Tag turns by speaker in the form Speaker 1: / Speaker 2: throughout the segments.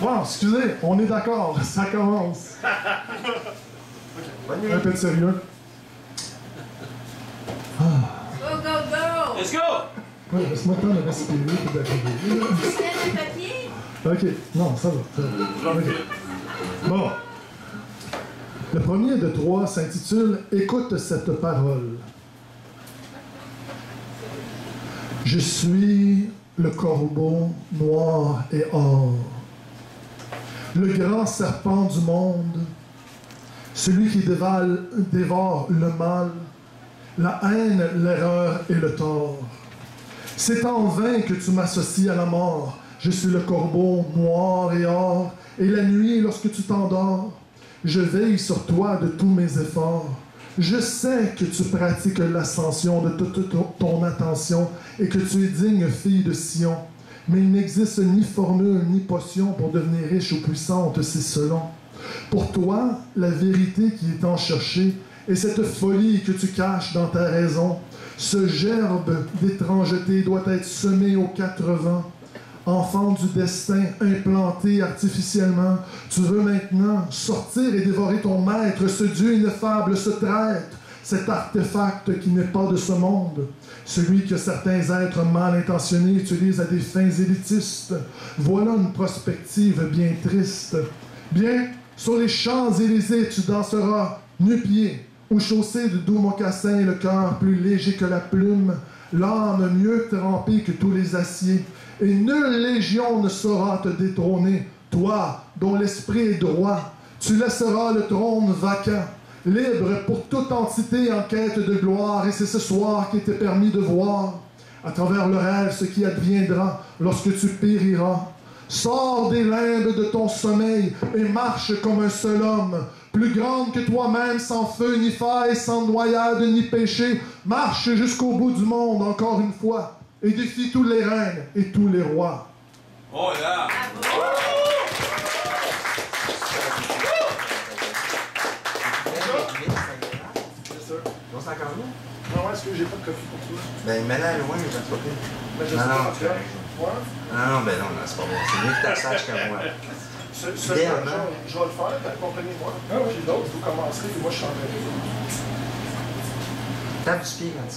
Speaker 1: Bon, excusez, on est d'accord, ça commence. Un peu de sérieux.
Speaker 2: Go, go, go!
Speaker 3: Let's go!
Speaker 1: Ouais, laisse-moi le temps de respirer et d'accueillir.
Speaker 2: Tu fais le papier?
Speaker 1: Ok, non, ça va. ça va. Ok. Bon. Le premier de trois s'intitule Écoute cette parole. Je suis le corbeau noir et or, le grand serpent du monde, celui qui dévale, dévore le mal, la haine, l'erreur et le tort. C'est en vain que tu m'associes à la mort. Je suis le corbeau noir et or, et la nuit, lorsque tu t'endors, je veille sur toi de tous mes efforts. Je sais que tu pratiques l'ascension de toute ton- attention et que tu es digne fille de Sion. Mais il n'existe ni formule ni potion pour devenir riche ou puissante, c'est selon. Pour toi, la vérité qui est en chercher est cette folie que tu caches dans ta raison. Ce gerbe d'étrangeté doit être semé aux quatre vents. Enfant du destin implanté artificiellement, tu veux maintenant sortir et dévorer ton maître, ce Dieu ineffable, ce traître, cet artefact qui n'est pas de ce monde, celui que certains êtres mal intentionnés utilisent à des fins élitistes. Voilà une prospective bien triste. Bien, sur les Champs-Élysées, tu danseras nu-pied, ou chaussé de doux mocassins, le cœur plus léger que la plume, l'âme mieux trempée que tous les aciers. Et nulle légion ne saura te détrôner, toi dont l'esprit est droit. Tu laisseras le trône vacant, libre pour toute entité en quête de gloire. Et c'est ce soir qu'il t'est permis de voir, à travers le rêve, ce qui adviendra lorsque tu périras. Sors des limbes de ton sommeil et marche comme un seul homme, plus grande que toi-même, sans feu ni faille, sans noyade ni péché. Marche jusqu'au bout du monde, encore une fois, et défie tous les reines et tous les rois.
Speaker 3: Oh yeah!
Speaker 4: Encore là?
Speaker 1: Non, est-ce que j'ai pas de coffee pour toi?
Speaker 4: Ben, mets-la loin, j'en pas pire.
Speaker 1: Ben,
Speaker 4: Non, non, tu
Speaker 1: Ouais.
Speaker 4: Non, non, ben non, non, c'est pas bon. C'est mieux que ta sache qu'à moi.
Speaker 1: Ce, ce-
Speaker 4: Idéalement.
Speaker 1: je, je vais le faire, accompagnez-moi. Puis l'autre, vous commencerez, puis moi, je suis en train de
Speaker 4: Tape du pied quand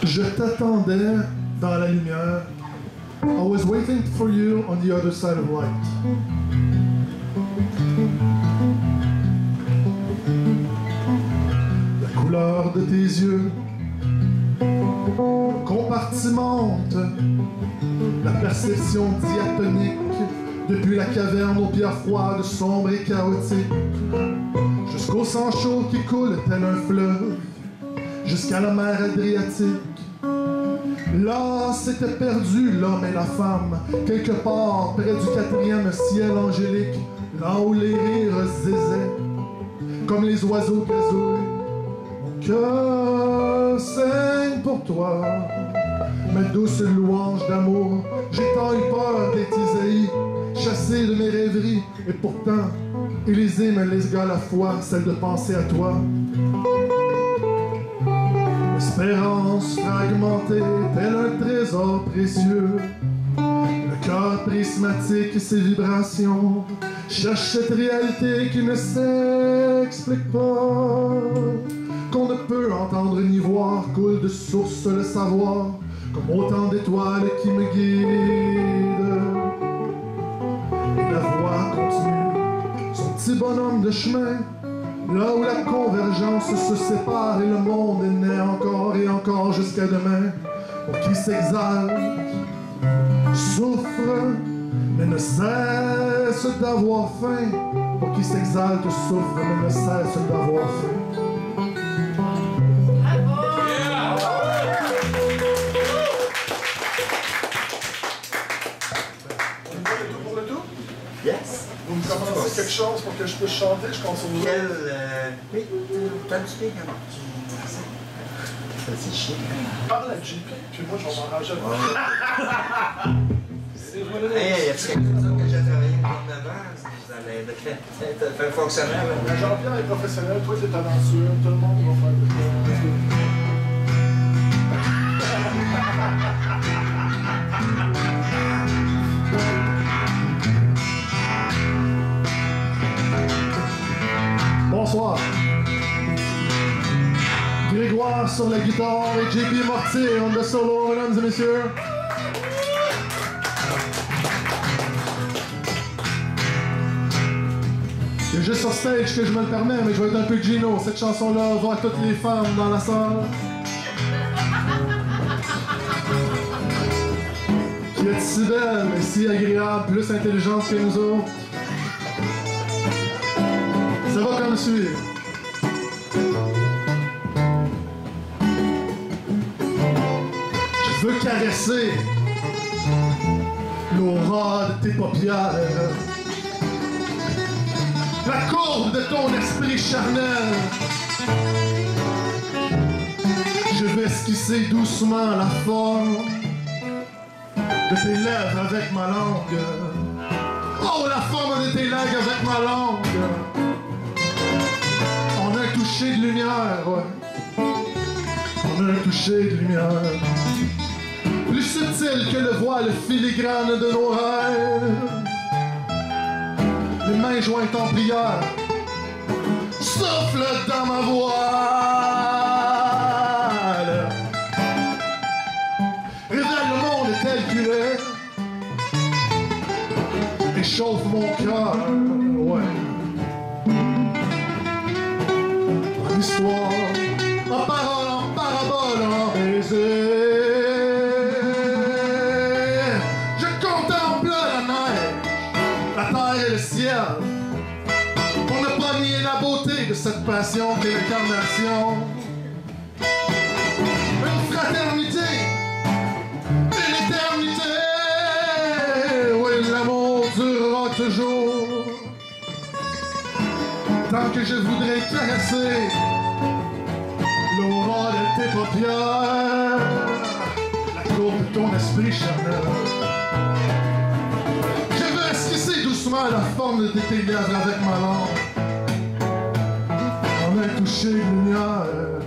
Speaker 4: tu
Speaker 1: Je t'attendais dans la lumière. I was waiting for you on the other side of light. Yeux compartimente la perception diatonique depuis la caverne aux pierres froides, sombres et chaotiques, jusqu'au sang chaud qui coule tel un fleuve jusqu'à la mer Adriatique. Là, s'était perdu l'homme et la femme, quelque part près du quatrième ciel angélique, là où les rires zézaient, comme les oiseaux gazouillent. Cœur saigne pour toi, ma douce louange d'amour. J'ai tant eu peur d'être Isaïe, chassé de mes rêveries, et pourtant, Élysée me laisse à la foi, celle de penser à toi. Espérance fragmentée, tel un trésor précieux. Le cœur prismatique et ses vibrations cherchent cette réalité qui ne s'explique pas. Peut entendre ni voir, coule de source le savoir, comme autant d'étoiles qui me guident. Et la voix continue, son petit bonhomme de chemin, Là où la convergence se sépare et le monde est né encore et encore jusqu'à demain, pour qui s'exalte, souffre, mais ne cesse d'avoir faim, pour qui s'exalte, souffre, mais ne cesse d'avoir faim. Commencez quelque chose pour que je puisse chanter, je.
Speaker 4: Quel. Euh... Oui, tu. C'est.
Speaker 1: Parle à JP, puis moi je vais m'arranger
Speaker 4: Hey, y a-tu quelque chose que j'ai travaillé.
Speaker 1: Jean-Pierre est professionnel, toi t'es talentueux, tout le monde va faire de sur la guitare et JP Mortier on the solo, mesdames et messieurs. C'est juste sur stage que je me le permets, mais je vais être un peu Gino. Cette chanson-là va à toutes les femmes dans la salle. Qui est si belle et si agréable, plus intelligente que nous autres. Ça va comme suit. Caresser l'aura de tes paupières, la courbe de ton esprit charnel. Je vais esquisser doucement la forme de tes lèvres avec ma langue. Oh, la forme de tes lèvres avec ma langue. On a un toucher de lumière, ouais. On a un toucher de lumière. Plus subtil que le voile filigrane de nos rêves. Les mains jointes en prière. Souffle dans ma voile. Révèle le monde tel qu'il est. Échauffe mon cœur. Cette passion qu'est l'incarnation. Une fraternité, une éternité. Oui, l'amour durera toujours. Tant que je voudrais caresser l'aura de tes paupières, la courbe de ton esprit charnel. Je veux esquisser doucement la forme de tes lèvres avec ma langue. A touché lumière,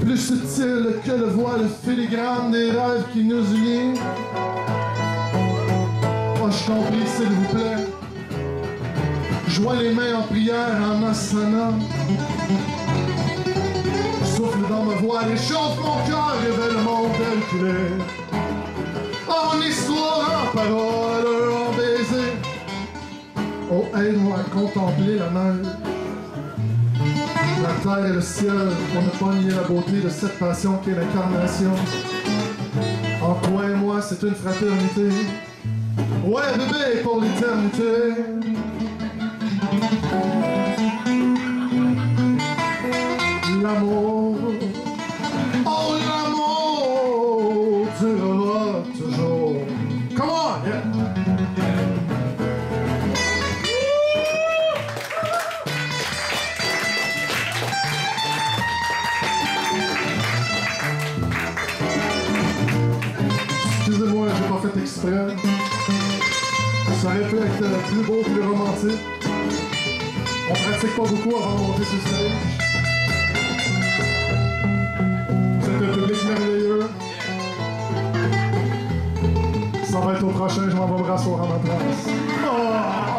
Speaker 1: plus subtil que le voile filigrane des rêves qui nous unissent. Oh, t'en prie, s'il vous plaît. Joins les mains en prière en asana. Souffle dans ma voix, réchauffe mon cœur, révèle le monde tel qu'il. En histoire, en parole, en baiser. Oh, aide-moi à contempler la neige. La terre et le ciel, on n'a pas nié la beauté de cette passion qu'est l'incarnation. En toi et moi, c'est une fraternité. Ouais, bébé, pour l'éternité. Exprès. Ça être euh, plus beau, plus romantique. On pratique pas beaucoup avant de monter sur stage. Vous êtes un public merveilleux. Ça va être au prochain, je m'en vais me rasseoir à ma place. Oh!